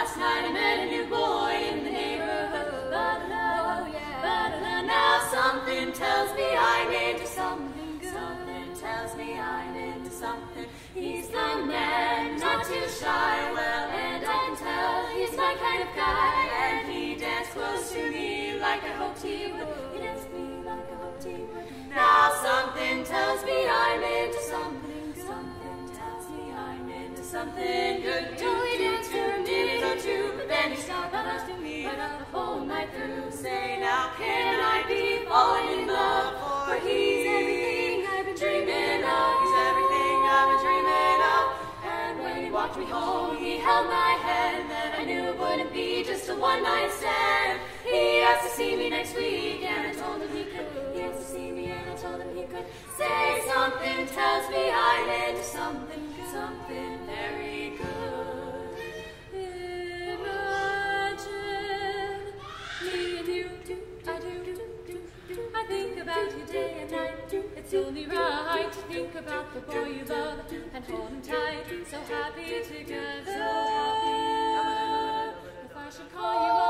Last night I met a new boy in the neighborhood. But oh. But now something tells me I'm into something. Something tells me I'm into something. He's the man, not too shy. Well, and I can tell he's my kind of guy. And he danced close to me like I hoped he would. He danced me like I hoped he would. Now something tells me I'm into something. Something tells me I'm into something. Me the whole night through. Say now, can I be falling in love? For he's everything I've been dreaming of. He's everything I've been dreaming of. And when he walked me home, he held my hand. Then I knew it wouldn't be just a one night stand. He asked to see me next week, and I told him he could. He to see me, and I told him he could. Say something tells me I'm into something, something very It's only right to think about the boy you love and hold him tight, so happy together. If I should call you up,